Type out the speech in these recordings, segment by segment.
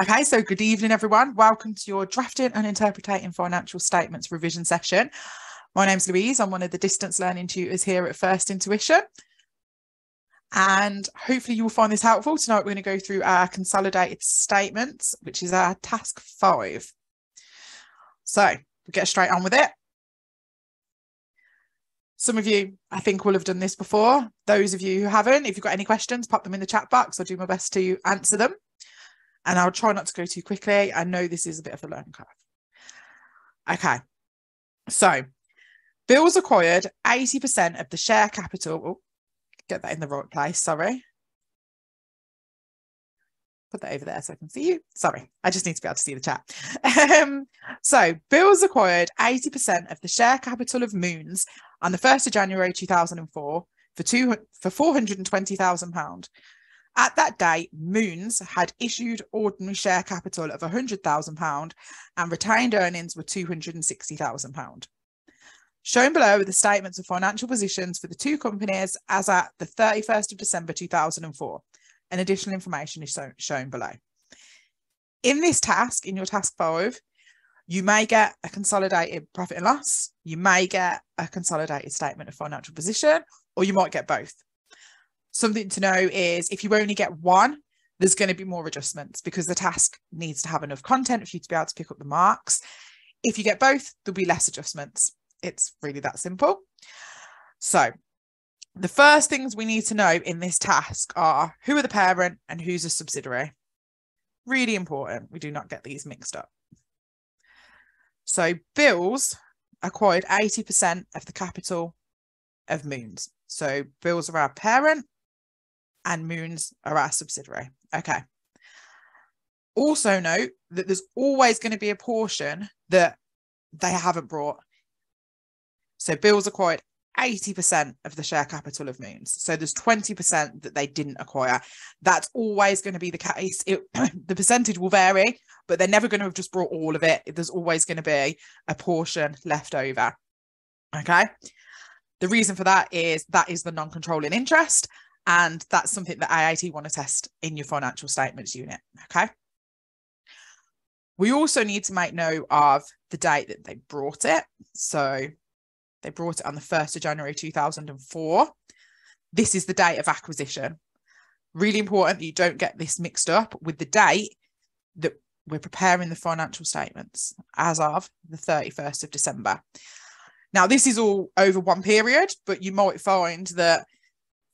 Okay, so good evening, everyone. Welcome to your drafting and interpreting financial statements revision session. My name's Louise. I'm one of the distance learning tutors here at First Intuition. And hopefully you will find this helpful. Tonight we're going to go through our consolidated statements, which is our task five. So we'll get straight on with it. Some of you, I think, will have done this before. Those of you who haven't, if you've got any questions, pop them in the chat box. I'll do my best to answer them. And I'll try not to go too quickly. I know this is a bit of a learning curve. Okay. So Bills acquired 80% of the share capital. Oh, get that in the right place. Sorry. Put that over there so I can see you. Sorry, I just need to be able to see the chat. Um, so, Bills acquired 80% of the share capital of Moons on the 1st of January 2004 for, two, for £420,000. At that date, Moons had issued ordinary share capital of £100,000 and retained earnings were £260,000. Shown below are the statements of financial positions for the two companies as at the 31st of December 2004, and additional information is shown below. In this task, in your task five, you may get a consolidated profit and loss, you may get a consolidated statement of financial position, or you might get both. Something to know is if you only get one, there's going to be more adjustments because the task needs to have enough content for you to be able to pick up the marks. If you get both, there'll be less adjustments. It's really that simple. So the first things we need to know in this task are who are the parent and who's a subsidiary. Really important. We do not get these mixed up. So Bills acquired 80% of the capital of Moons. So Bills are our parent and Moons are our subsidiary. Okay. Also note that there's always going to be a portion that they haven't brought. So Bills acquired 80% of the share capital of Moons. So there's 20% that they didn't acquire. That's always going to be the case. It, the percentage will vary, but they're never going to have just brought all of it. There's always going to be a portion left over. Okay. The reason for that is that is the non-controlling interest. And that's something that AAT want to test in your financial statements unit. Okay. We also need to make note of the date that they brought it. So they brought it on the 1st of January 2004. This is the date of acquisition. Really important that you don't get this mixed up with the date that we're preparing the financial statements as of the 31st of December. Now, this is all over one period, but you might find that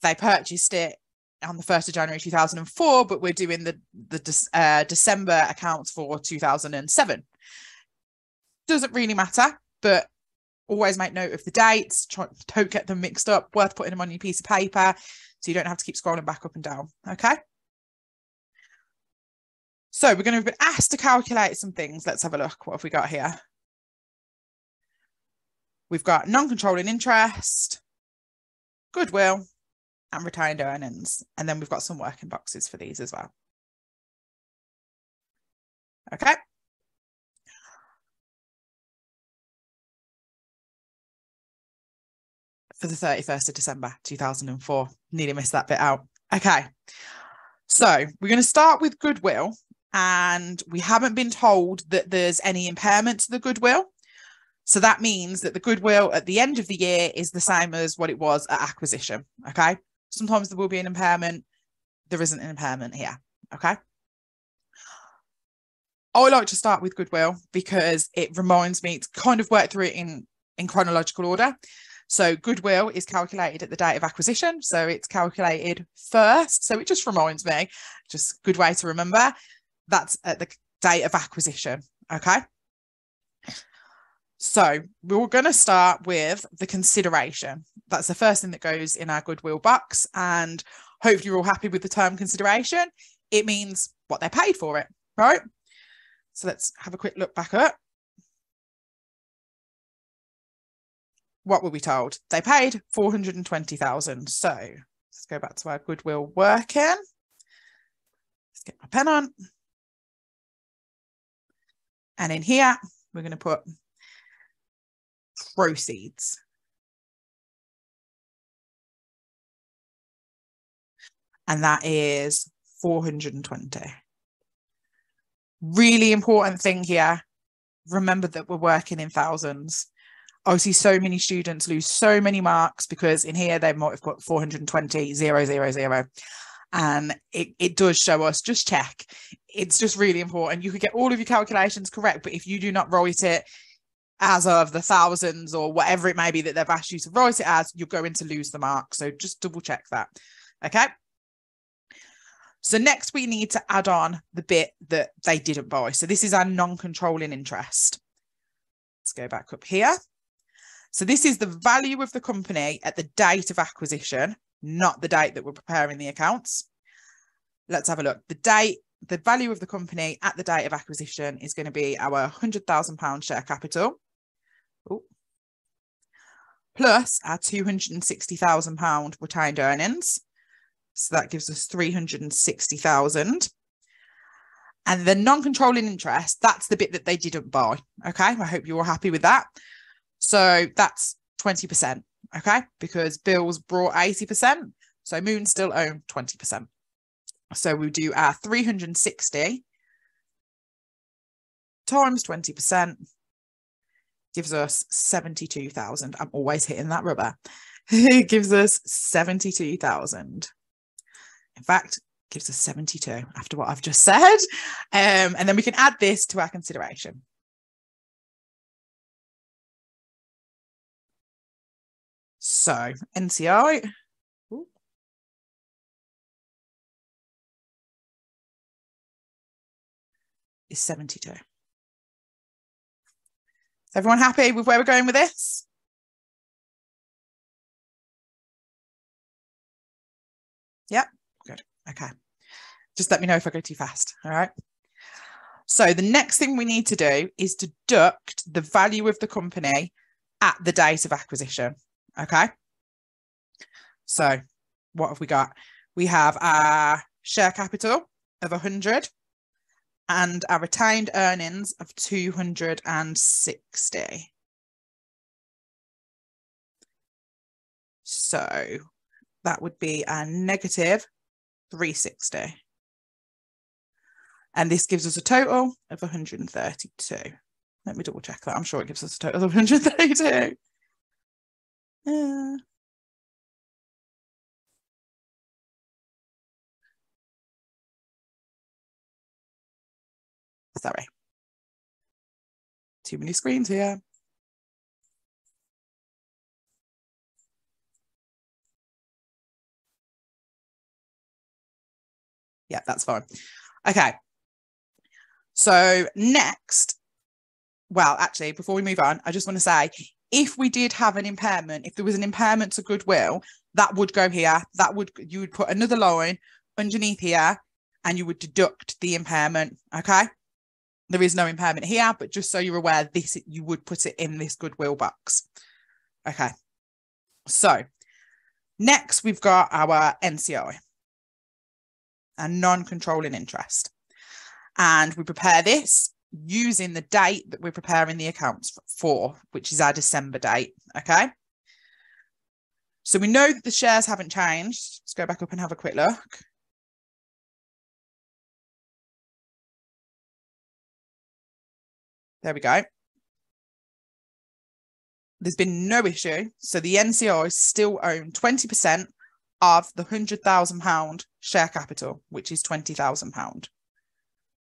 they purchased it on the 1st of January 2004, but we're doing the, the uh, December accounts for 2007. Doesn't really matter, but always make note of the dates. Try, don't get them mixed up. Worth putting them on your piece of paper so you don't have to keep scrolling back up and down. Okay. So we're going to be asked to calculate some things. Let's have a look. What have we got here? We've got non-controlling interest, goodwill, and retained earnings. And then we've got some working boxes for these as well. Okay. for the 31st of December 2004. Nearly missed that bit out. Okay. So we're going to start with goodwill. And we haven't been told that there's any impairment to the goodwill. So that means that the goodwill at the end of the year is the same as what it was at acquisition. Okay. Sometimes there will be an impairment. There isn't an impairment here. Okay. I like to start with goodwill because it reminds me to kind of work through it in, in chronological order. So goodwill is calculated at the date of acquisition. So it's calculated first. So it just reminds me, just good way to remember. That's at the date of acquisition. Okay. So we're going to start with the consideration. That's the first thing that goes in our goodwill box. And hopefully you're all happy with the term consideration. It means what they're paid for it, right? So let's have a quick look back up. what were we told? They paid 420,000. So let's go back to our goodwill working. Let's get my pen on. And in here, we're going to put proceeds. And that is 420. Really important thing here. Remember that we're working in thousands. I see so many students lose so many marks because in here they might have got 420, 0, 0, 0. And it, it does show us, just check. It's just really important. You could get all of your calculations correct, but if you do not write it as of the thousands or whatever it may be that they've asked you to write it as, you're going to lose the mark. So just double check that. Okay. So next we need to add on the bit that they didn't buy. So this is our non-controlling interest. Let's go back up here. So this is the value of the company at the date of acquisition, not the date that we're preparing the accounts. Let's have a look. The date, the value of the company at the date of acquisition is going to be our £100,000 share capital. Ooh. Plus our £260,000 retained earnings. So that gives us 360,000. And the non-controlling interest, that's the bit that they didn't buy. Okay. I hope you're all happy with that. So that's 20%. Okay. Because Bill's brought 80%. So Moon still own 20%. So we do our 360 times 20% gives us 72,000. I'm always hitting that rubber. it gives us 72,000 in fact, gives us 72 after what I've just said. Um, and then we can add this to our consideration. So NCI. Is 72. Everyone happy with where we're going with this? Yep. Good. Okay. Just let me know if I go too fast. All right. So the next thing we need to do is deduct the value of the company at the date of acquisition. Okay. So what have we got? We have our share capital of 100 and our retained earnings of 260. So that would be a negative 360. And this gives us a total of 132. Let me double check that. I'm sure it gives us a total of 132. Yeah. Uh, Sorry. Too many screens here. Yeah, that's fine. Okay. So next, well, actually, before we move on, I just want to say if we did have an impairment, if there was an impairment to goodwill, that would go here. That would you would put another line underneath here and you would deduct the impairment. Okay. There is no impairment here, but just so you're aware, this you would put it in this goodwill box. Okay. So next we've got our NCI and non-controlling interest. And we prepare this using the date that we're preparing the accounts for, which is our December date. Okay. So we know that the shares haven't changed. Let's go back up and have a quick look. There we go. There's been no issue. So the NCI still own 20% of the £100,000 share capital, which is £20,000.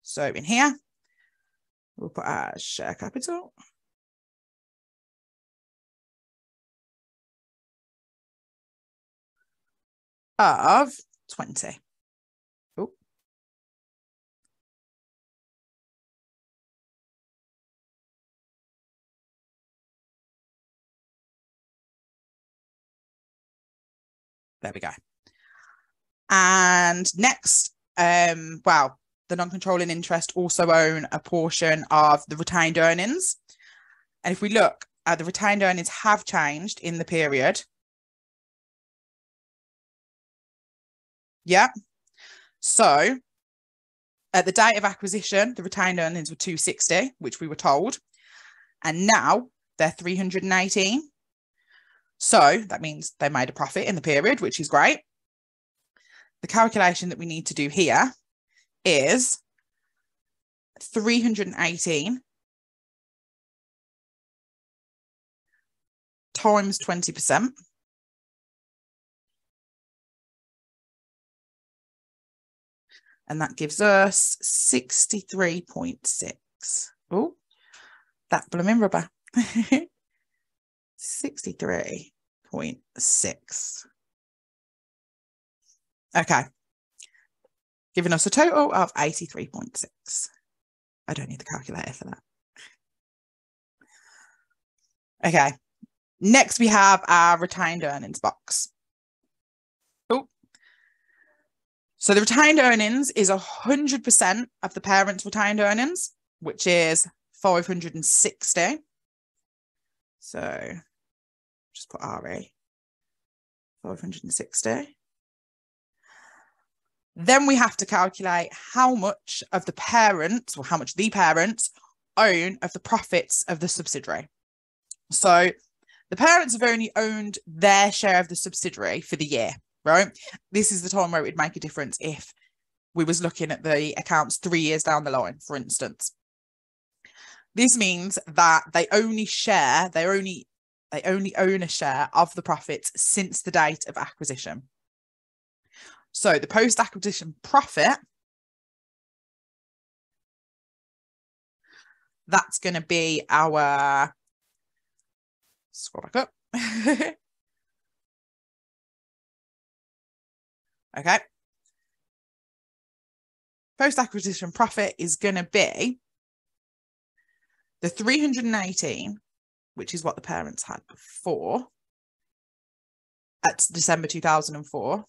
So in here, we'll put our share capital. Of 20. There we go. And next, um, well, the non-controlling interest also own a portion of the retained earnings. And if we look, uh, the retained earnings have changed in the period. Yeah. So at the date of acquisition, the retained earnings were 260, which we were told. And now they're 318. So that means they made a profit in the period, which is great the calculation that we need to do here is 318 times 20%. And that gives us 63.6. Oh, that blooming rubber. 63.6. Okay. Giving us a total of 83.6. I don't need the calculator for that. Okay. Next, we have our retained earnings box. Oh. So the retained earnings is 100% of the parent's retained earnings, which is 560. So just put RE, 560. Then we have to calculate how much of the parents, or how much the parents own of the profits of the subsidiary. So the parents have only owned their share of the subsidiary for the year, right? This is the time where it would make a difference if we was looking at the accounts three years down the line, for instance. This means that they only share, they only they only own a share of the profits since the date of acquisition. So the post acquisition profit, that's going to be our, scroll back up. okay. Post acquisition profit is going to be the 318, which is what the parents had before, at December 2004.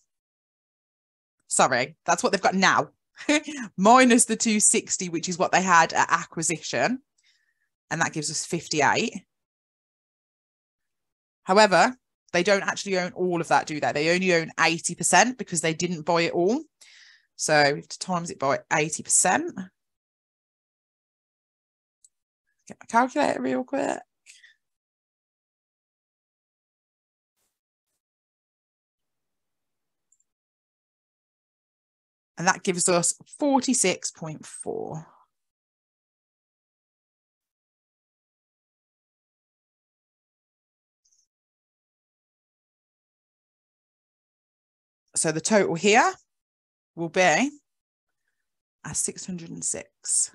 Sorry, that's what they've got now, minus the 260, which is what they had at acquisition. And that gives us 58. However, they don't actually own all of that, do they? They only own 80% because they didn't buy it all. So we times it by 80%. Get my calculator real quick. And that gives us 46.4. So the total here will be a 606.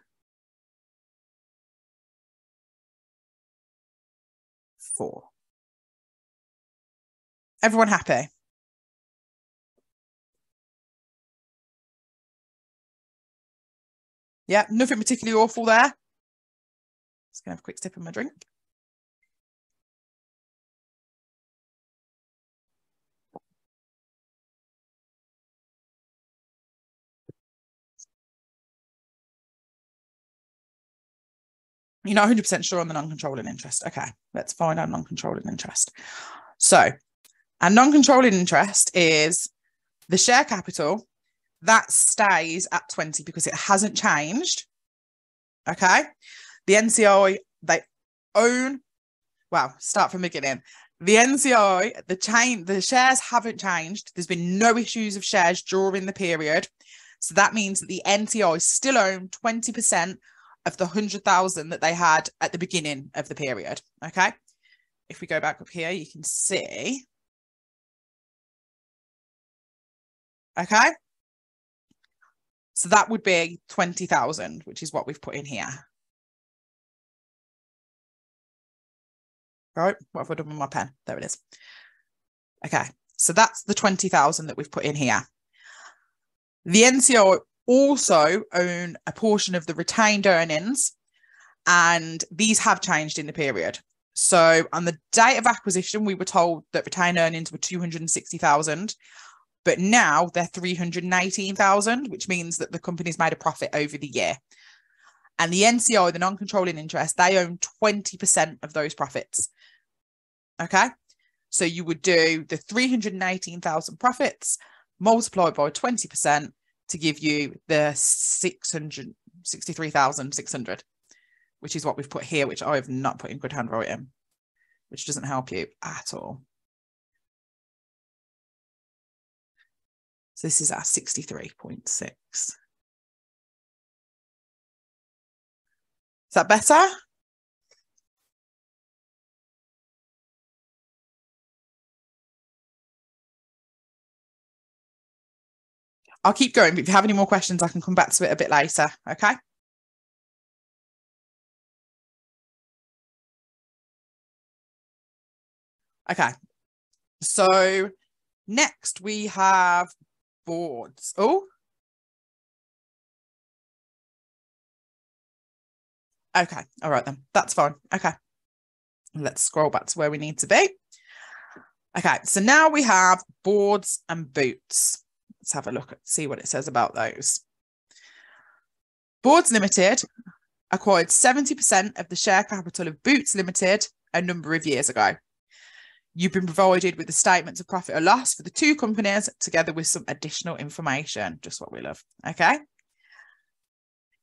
Four. Everyone happy? Yeah, nothing particularly awful there. Just gonna have a quick sip of my drink. You're not 100% sure on the non-controlling interest. Okay, let's find our non-controlling interest. So our non-controlling interest is the share capital that stays at 20 because it hasn't changed. Okay. The NCI, they own, well, start from the beginning. The NCI, the chain, the shares haven't changed. There's been no issues of shares during the period. So that means that the NCI still own 20% of the 100,000 that they had at the beginning of the period. Okay. If we go back up here, you can see. Okay. So that would be 20,000, which is what we've put in here. Right, what have I done with my pen? There it is. Okay, so that's the 20,000 that we've put in here. The NCI also own a portion of the retained earnings, and these have changed in the period. So on the date of acquisition, we were told that retained earnings were 260,000 but now they're 318,000, which means that the company's made a profit over the year. And the NCI, the non-controlling interest, they own 20% of those profits. Okay. So you would do the 318,000 profits multiplied by 20% to give you the 663,600, which is what we've put here, which I have not put in good handwriting, which doesn't help you at all. So this is our 63.6. Is that better? I'll keep going, but if you have any more questions, I can come back to it a bit later. Okay. Okay. So next we have boards. Oh. Okay. All right then. That's fine. Okay. Let's scroll back to where we need to be. Okay. So now we have boards and boots. Let's have a look at see what it says about those. Boards Limited acquired 70% of the share capital of Boots Limited a number of years ago. You've been provided with the statements of profit or loss for the two companies, together with some additional information, just what we love. Okay.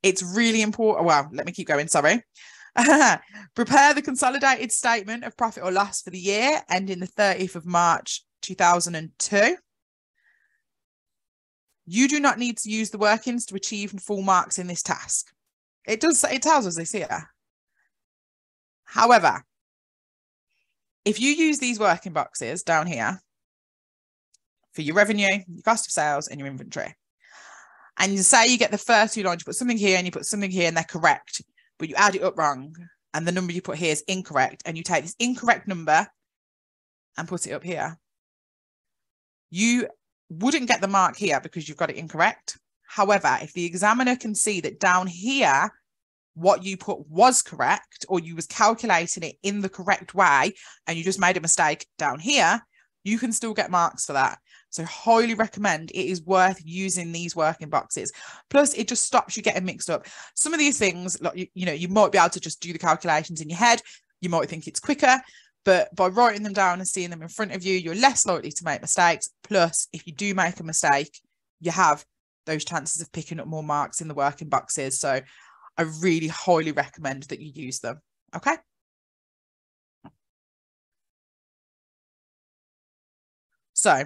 It's really important. Oh, well, let me keep going. Sorry. Prepare the consolidated statement of profit or loss for the year ending the 30th of March 2002. You do not need to use the workings to achieve full marks in this task. It does, it tells us this here. However, if you use these working boxes down here for your revenue, your cost of sales, and your inventory, and you say you get the first two lines, you put something here and you put something here and they're correct, but you add it up wrong, and the number you put here is incorrect, and you take this incorrect number and put it up here, you wouldn't get the mark here because you've got it incorrect. However, if the examiner can see that down here what you put was correct or you was calculating it in the correct way and you just made a mistake down here, you can still get marks for that. So highly recommend it is worth using these working boxes. Plus it just stops you getting mixed up. Some of these things, like you, you know, you might be able to just do the calculations in your head. You might think it's quicker, but by writing them down and seeing them in front of you, you're less likely to make mistakes. Plus, if you do make a mistake, you have those chances of picking up more marks in the working boxes. So I really highly recommend that you use them. Okay. So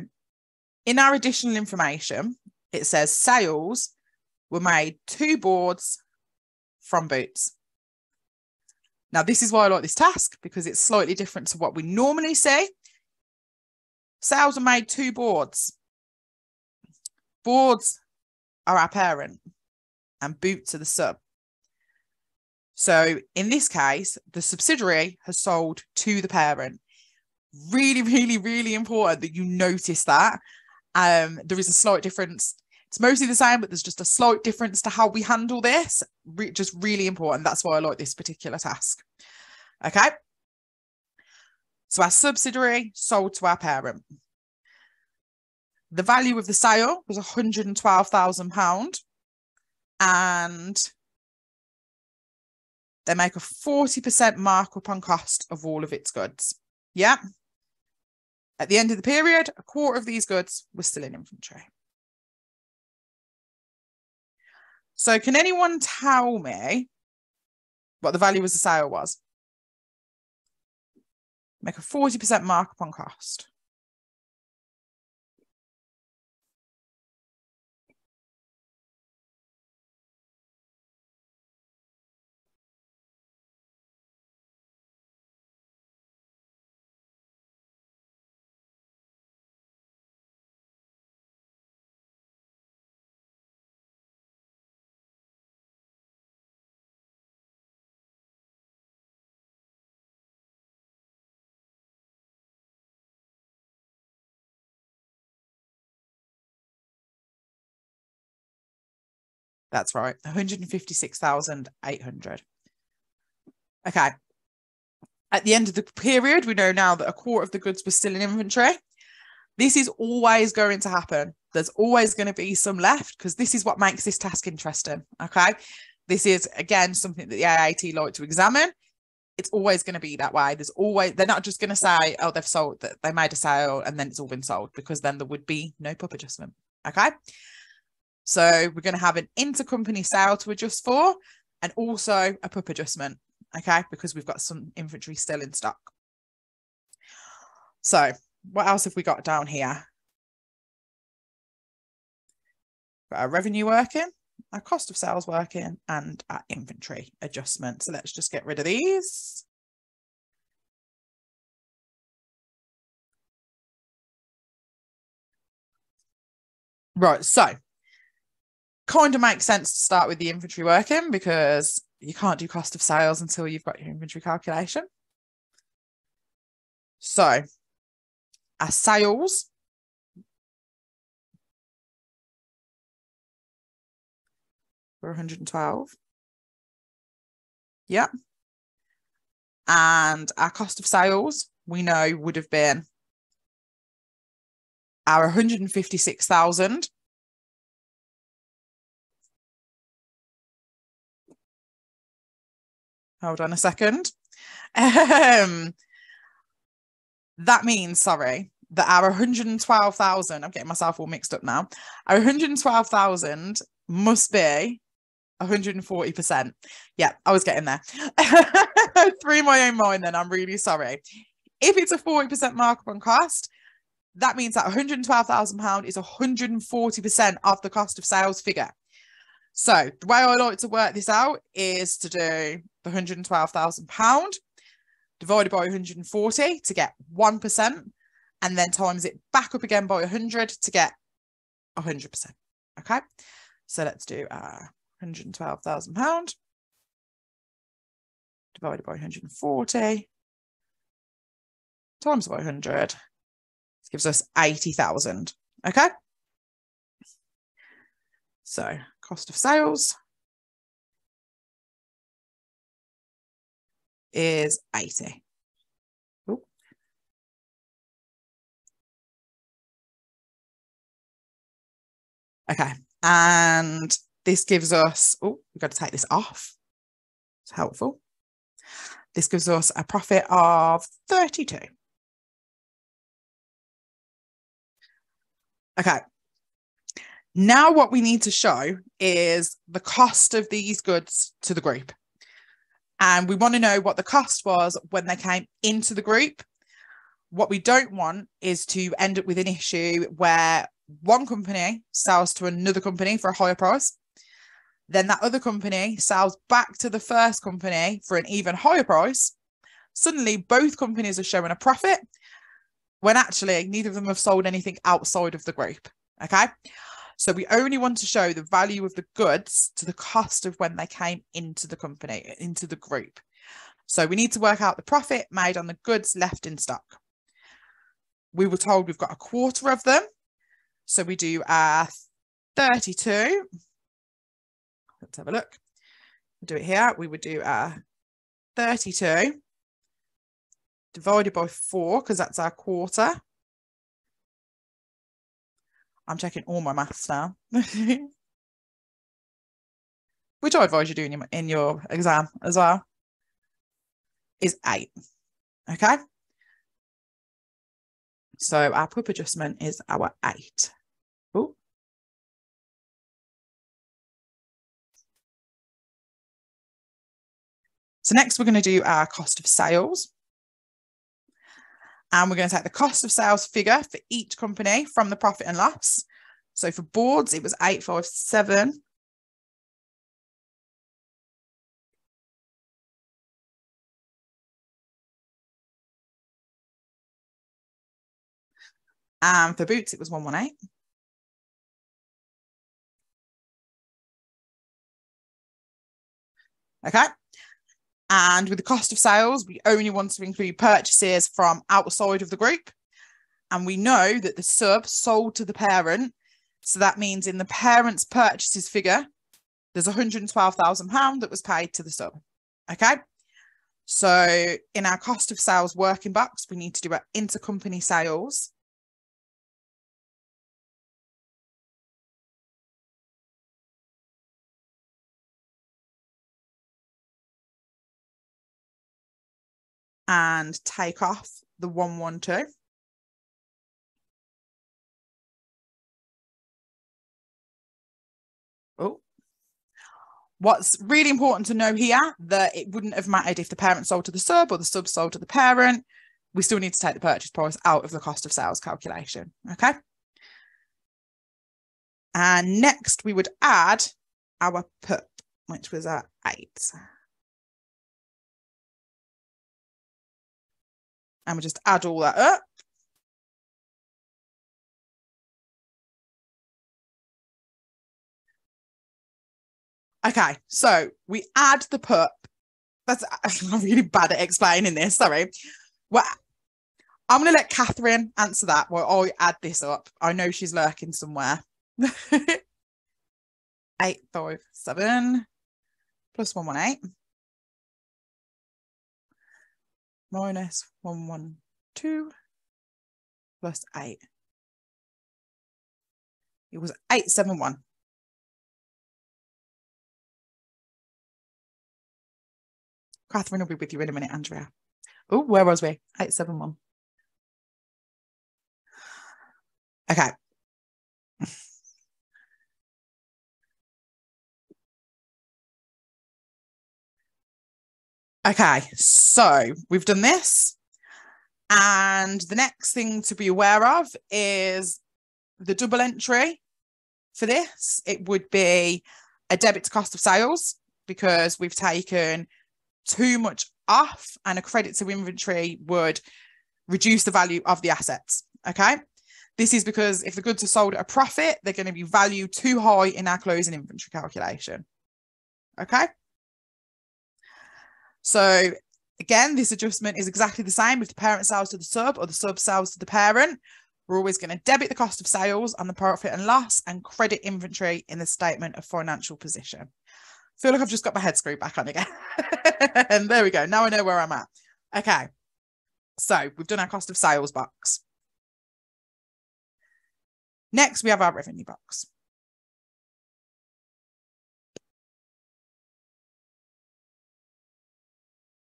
in our additional information, it says sales were made to boards from boots. Now, this is why I like this task because it's slightly different to what we normally see. Sales are made to boards. Boards are our parent and boots are the sub. So in this case, the subsidiary has sold to the parent. Really, really, really important that you notice that. Um, there is a slight difference. It's mostly the same, but there's just a slight difference to how we handle this. Re- just really important. That's why I like this particular task. Okay. So our subsidiary sold to our parent. The value of the sale was £112,000 and they make a 40% markup on cost of all of its goods. Yeah. At the end of the period, a quarter of these goods were still in inventory. So can anyone tell me what the value of the sale was? Make a 40% markup on cost. That's right, 156,800. Okay. At the end of the period, we know now that a quarter of the goods were still in inventory. This is always going to happen. There's always going to be some left because this is what makes this task interesting. Okay. This is, again, something that the AAT like to examine. It's always going to be that way. There's always, they're not just going to say, oh, they've sold, that they made a sale and then it's all been sold because then there would be no PUP adjustment. Okay. So we're going to have an intercompany sale to adjust for and also a PUP adjustment, okay, because we've got some inventory still in stock. So what else have we got down here? Got our revenue working. our cost of sales working and our inventory adjustment. So let's just get rid of these. Right, so kind of makes sense to start with the inventory working because you can't do cost of sales until you've got your inventory calculation. So our sales were 112. Yep. And our cost of sales, we know would have been our 156,000 hold on a second um that means sorry that our 112,000 I'm getting myself all mixed up now our 112,000 must be 140%. Yeah, I was getting there. Through my own mind, then I'm really sorry. If it's a 40% markup on cost, that means that £112,000 is 140% of the cost of sales figure. So the way I like to work this out is to do the £112,000 divided by 140 to get 1%, and then times it back up again by 100 to get 100%. Okay, so let's do uh, £112,000 divided by 140 times by 100 gives us 80,000. Okay. So cost of sales is 80. Ooh. Okay. And this gives us, oh, we've got to take this off. It's helpful. This gives us a profit of 32. Okay. Now what we need to show is the cost of these goods to the group. And we want to know what the cost was when they came into the group. What we don't want is to end up with an issue where one company sells to another company for a higher price. Then that other company sells back to the first company for an even higher price. Suddenly, both companies are showing a profit when actually neither of them have sold anything outside of the group. Okay. So we only want to show the value of the goods to the cost of when they came into the company, into the group. So we need to work out the profit made on the goods left in stock. We were told we've got a quarter of them. So we do our 32. Let's have a look. We'll do it here. We would do our 32 divided by four because that's our quarter. I'm checking all my maths now. Which I advise you do in your, in your exam as well, is eight. Okay. So our PUP adjustment is our eight. So next we're going to do our cost of sales. And we're going to take the cost of sales figure for each company from the profit and loss. So for boards, it was 857. And for boots, it was 118. Okay. And with the cost of sales, we only want to include purchases from outside of the group. And we know that the sub sold to the parent. So that means in the parent's purchases figure, there's £112,000 that was paid to the sub. Okay. So in our cost of sales working box, we need to do our intercompany sales. And take off the 112. Oh, what's really important to know here that it wouldn't have mattered if the parent sold to the sub or the sub sold to the parent. We still need to take the purchase price out of the cost of sales calculation. Okay. And next we would add our PUP, which was at eight. And we just add all that up. Okay, so we add the PUP. That's I'm really bad at explaining this. Sorry. Well, I'm to let Catherine answer that while I add this up. I know she's lurking somewhere. eight five seven plus one one eight minus one one two plus eight. It was eight seven one. Catherine will be with you in a minute, Andrea. Oh, where was we? 871. Okay. Okay, so we've done this. And the next thing to be aware of is the double entry for this. It would be a debit to cost of sales because we've taken too much off and a credit to inventory would reduce the value of the assets. Okay. This is because if the goods are sold at a profit, they're going to be valued too high in our closing inventory calculation. Okay. So again, this adjustment is exactly the same if the parent sells to the sub or the sub sells to the parent. We're always going to debit the cost of sales on the profit and loss and credit inventory in the statement of financial position feel like I've just got my head screwed back on again. and there we go. Now I know where I'm at. Okay. So we've done our cost of sales box. Next, we have our revenue box.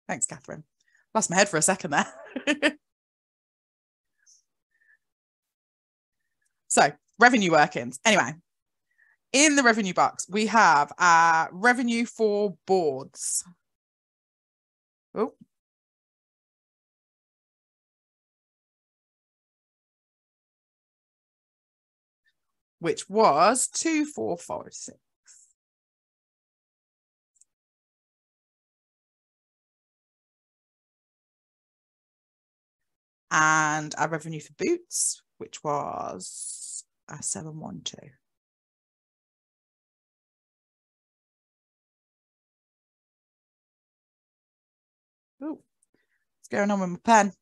Thanks, Catherine. Lost my head for a second there. so, revenue workings. Anyway, in the revenue box, we have our revenue for boards. Oh. Which was 2446. And our revenue for boots, which was a 712. Ooh, what's going on with my pen?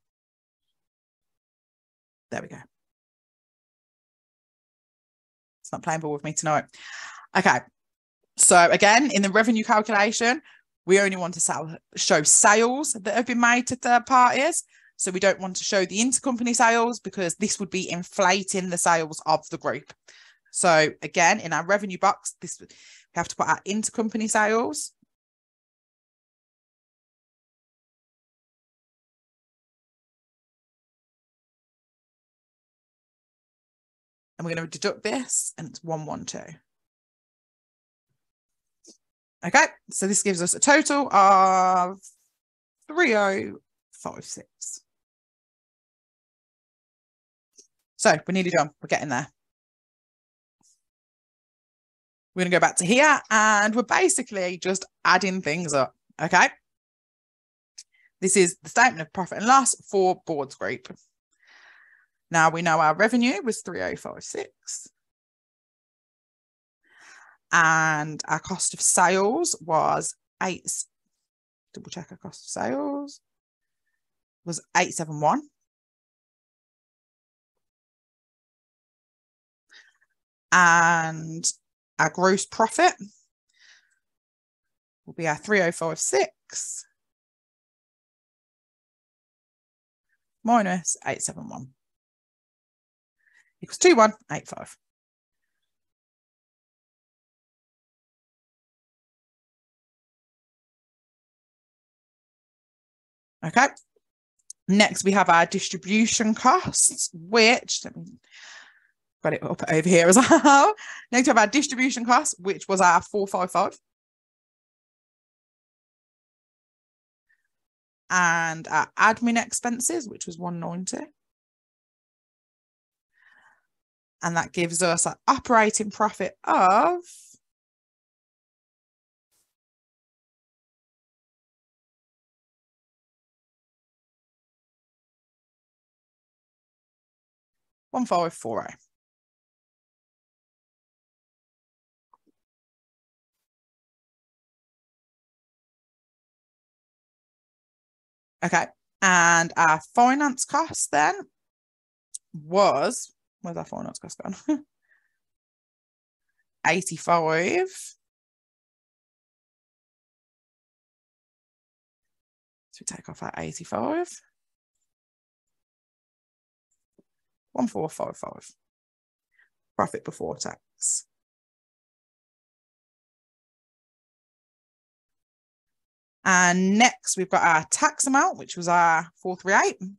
There we go. It's not playing ball with me tonight. Okay. So again, in the revenue calculation, we only want to sell, show sales that have been made to third parties. So we don't want to show the intercompany sales because this would be inflating the sales of the group. So again, in our revenue box, this we have to put our intercompany sales. and we're going to deduct this and it's 112. Okay, so this gives us a total of 3056. So we're nearly done. We're getting there. We're going to go back to here and we're basically just adding things up. Okay. This is the statement of profit and loss for boards group. Now we know our revenue was 3056 and our cost of sales was eight double check our cost of sales was 871 and our gross profit will be our 3056 minus 871 equals 2185. Okay. Next, we have our distribution costs, which let me got it up over here as well. Next, we have our distribution cost, which was our 455. And our admin expenses, which was 190. And that gives us an operating profit of one five four zero. Okay, and our finance cost then was, where's our finance cost gone? 85. So we take off our 85. 1455. Profit before tax. And next we've got our tax amount, which was our 438. Which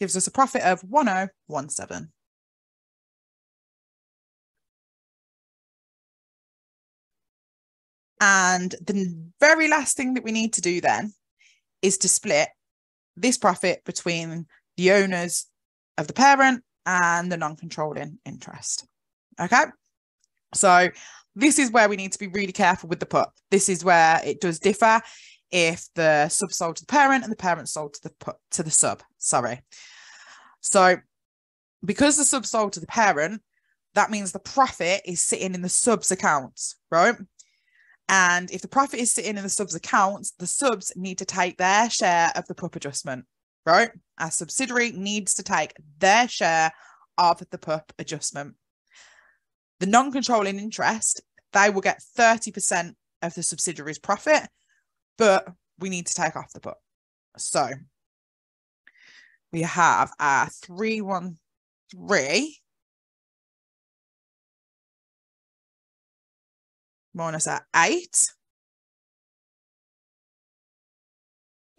gives us a profit of 1017. And the very last thing that we need to do then is to split this profit between the owners of the parent and the non-controlling interest. Okay. So this is where we need to be really careful with the PUP. This is where it does differ if the sub sold to the parent and the parent sold to the put to the sub. Sorry. So because the sub sold to the parent, that means the profit is sitting in the sub's accounts, right? And if the profit is sitting in the subs accounts, the subs need to take their share of the PUP adjustment, right? Our subsidiary needs to take their share of the PUP adjustment. The non controlling interest, they will get 30% of the subsidiary's profit, but we need to take off the PUP. So we have our 313 8.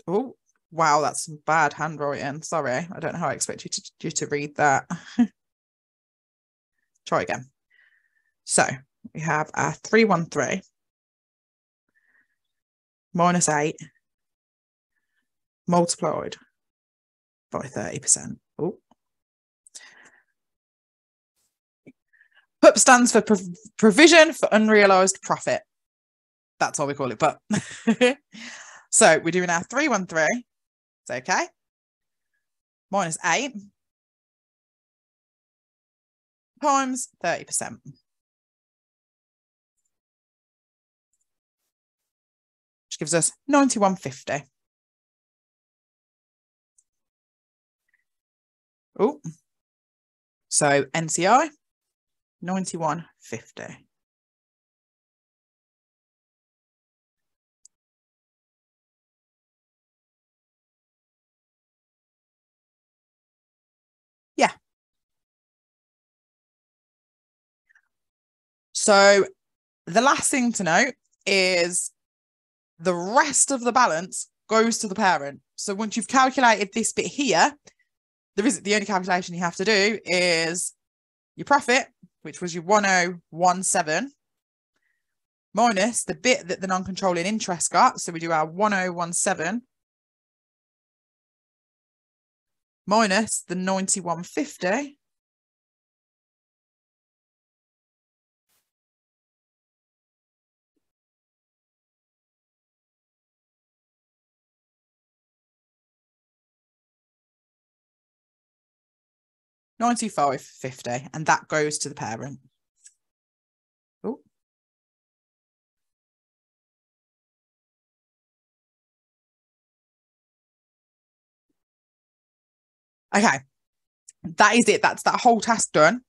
Oh, wow, that's some bad handwriting. Sorry, I don't know how I expect you to, you to read that. Try again. So we have our 313 minus 8 multiplied by 30%. Oh, PUP stands for Pro- Provision for Unrealised Profit. That's all we call it, but so we're doing our 313. It's okay. Minus 8 times 30%. Which gives us 9150. Oh, so NCI 91.50. Yeah. So the last thing to note is the rest of the balance goes to the parent. So once you've calculated this bit here, there is the only calculation you have to do is your profit which was your 1017 minus the bit that the non-controlling interest got. So we do our 1017 minus the 9150 95.50 and that goes to the parent. Okay, that is it. That's that whole task done.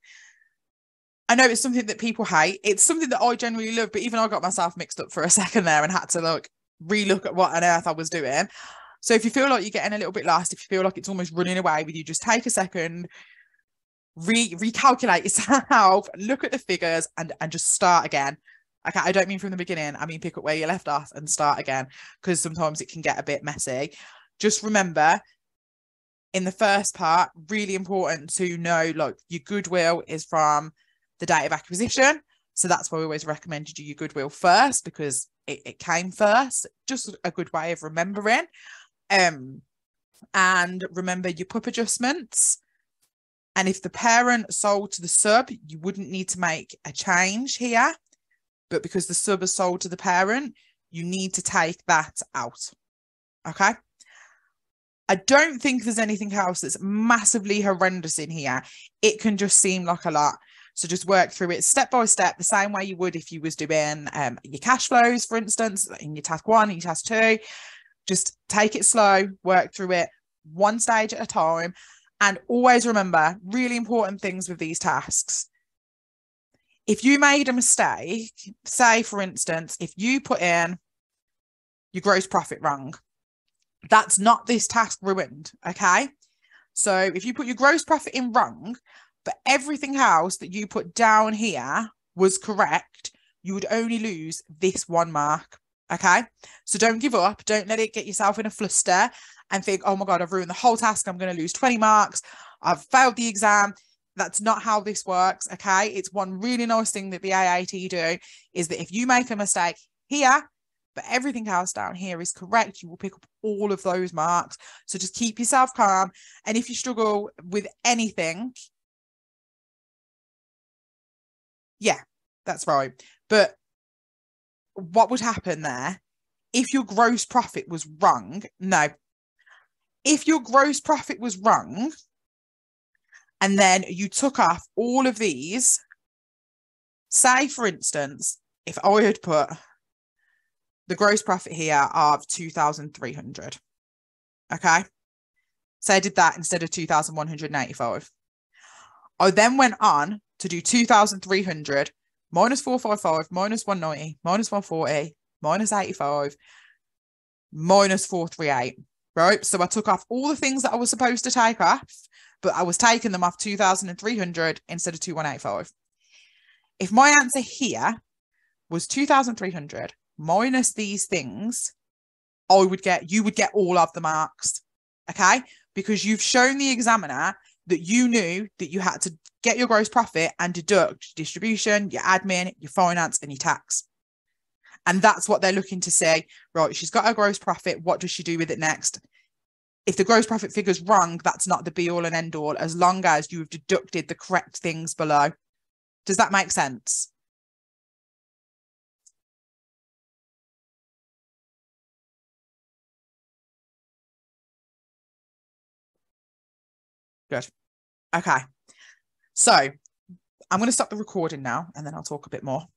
I know it's something that people hate. It's something that I generally love, but even I got myself mixed up for a second there and had to look, relook at what on earth I was doing. So if you feel like you're getting a little bit lost, if you feel like it's almost running away with you, just take a second, re recalculate yourself, look at the figures and and just start again. Okay, I don't mean from the beginning. I mean pick up where you left off and start again because sometimes it can get a bit messy. Just remember in the first part, really important to know like your goodwill is from the date of acquisition. So that's why we always recommend you do your goodwill first because it, it came first. Just a good way of remembering. Um, and remember your PUP adjustments And if the parent sold to the sub, you wouldn't need to make a change here. But because the sub is sold to the parent, you need to take that out. Okay. I don't think there's anything else that's massively horrendous in here. It can just seem like a lot. So just work through it step by step, the same way you would if you was doing um, your cash flows, for instance, in your task one, in your task two. Just take it slow, work through it one stage at a time. And always remember really important things with these tasks. If you made a mistake, say for instance, if you put in your gross profit wrong, that's not this task ruined. Okay. So if you put your gross profit in wrong, but everything else that you put down here was correct, you would only lose this one mark. Okay. So don't give up. Don't let it get yourself in a fluster and think, oh my God, I've ruined the whole task. I'm going to lose 20 marks. I've failed the exam. That's not how this works. Okay. It's one really nice thing that the AAT do is that if you make a mistake here, but everything else down here is correct. You will pick up all of those marks. So just keep yourself calm. And if you struggle with anything, yeah, that's right. But what would happen there if your gross profit was wrong? No. If your gross profit was wrong, and then you took off all of these, say, for instance, if I had put the gross profit here of 2,300. Okay. So I did that instead of 2,185. I then went on to do 2,300 minus 455 minus 190 minus 140 minus 85 minus 438. Right. So I took off all the things that I was supposed to take off, but I was taking them off 2,300 instead of 2,185. If my answer here was 2,300 minus these things, I would get, you would get all of the marks. Okay. Because you've shown the examiner that you knew that you had to get your gross profit and deduct distribution, your admin, your finance, and your tax. And that's what they're looking to say. Right, she's got her gross profit. What does she do with it next? If the gross profit figure's wrong, that's not the be all and end all, as long as you've deducted the correct things below. Does that make sense? Good. Okay. So I'm going to stop the recording now and then I'll talk a bit more.